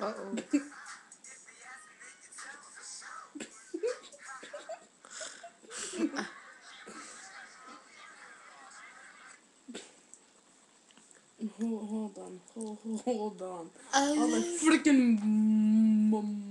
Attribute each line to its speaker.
Speaker 1: Uh oh.
Speaker 2: Hold, hold on. Hold, hold on.
Speaker 1: Uh,
Speaker 2: oh, my freaking.